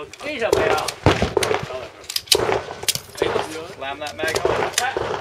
Look, he's up there. Slam that mag on.